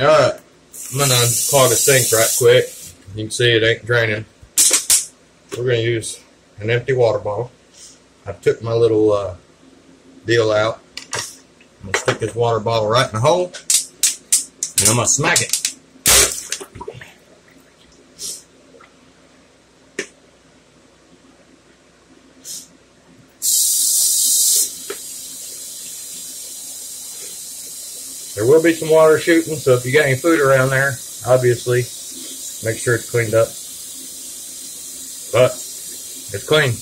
Alright, I'm gonna unclog the sink right quick. You can see it ain't draining. We're gonna use an empty water bottle. I took my little uh, deal out. I'm gonna stick this water bottle right in the hole, and I'm gonna smack it. There will be some water shooting, so if you got any food around there, obviously, make sure it's cleaned up. But it's clean.